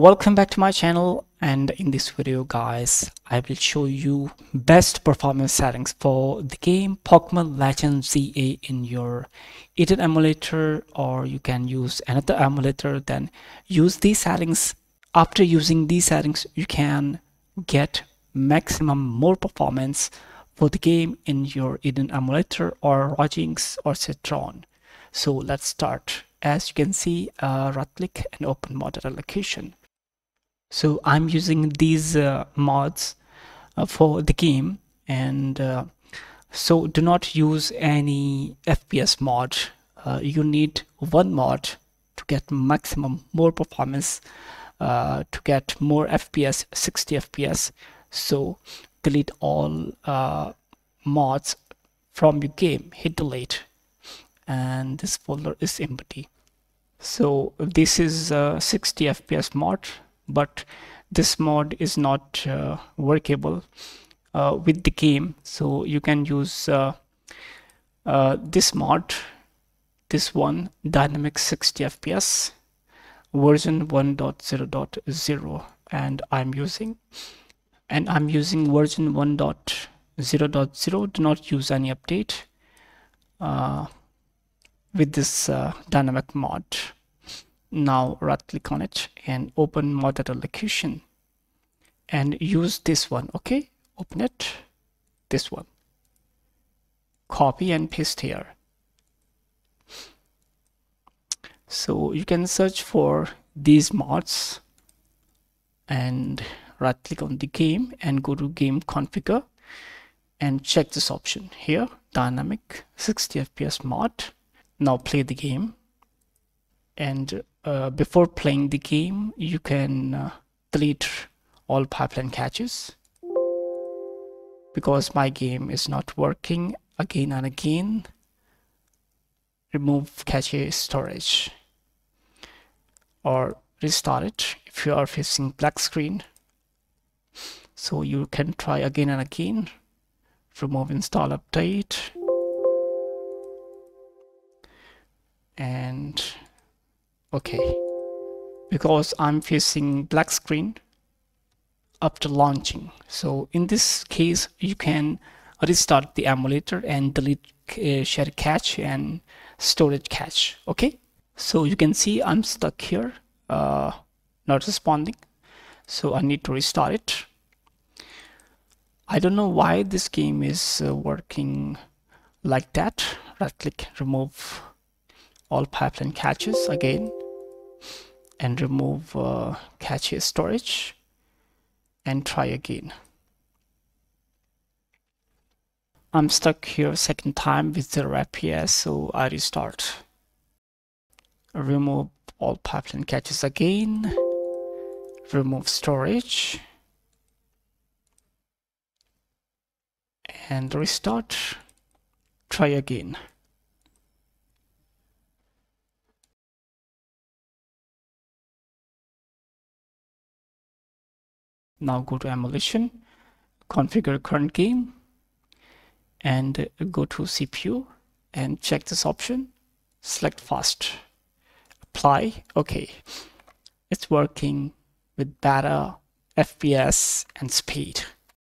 welcome back to my channel and in this video guys I will show you best performance settings for the game Pokemon Legends ZA in your Eden emulator or you can use another emulator. Then use these settings. After using these settings you can get maximum more performance for the game in your Eden emulator or Ryujinx or Citron. So let's start. As you can see uh, right click and open mod allocation so I'm using these uh, mods uh, for the game and uh, so do not use any FPS mod. Uh, you need one mod to get maximum more performance uh, to get more FPS 60 FPS so delete all uh, mods from your game hit delete and this folder is empty. So this is 60 fps mod but this mod is not uh, workable uh, with the game. So you can use uh, uh this mod this one dynamic 60 fps version 1.0.0 and i'm using and i'm using version 1.0.0 do not use any update uh, with this dynamic mod now right click on it and open model allocation and use this one okay? Open it this one. Copy and paste here. So you can search for these mods and right click on the game and go to game configure and check this option here dynamic 60 fps mod. Now play the game and uh, before playing the game you can uh, delete all pipeline caches because my game is not working again and again remove cache storage or restart it if you are facing black screen. So you can try again and again remove install update. And okay. Because I'm facing black screen after launching. So in this case you can restart the emulator and delete uh, share cache and storage cache. Okay? So you can see I'm stuck here uh, not responding. So I need to restart it. I don't know why this game is uh, working like that. Right click remove all pipeline caches again and remove uh, cache storage and try again. I'm stuck here second time with the FPS so I restart. Remove all pipeline caches again. Remove storage. And restart. Try again. Now go to emulation configure current game and go to CPU and check this option. Select fast. Apply. Okay. It's working with better FPS and speed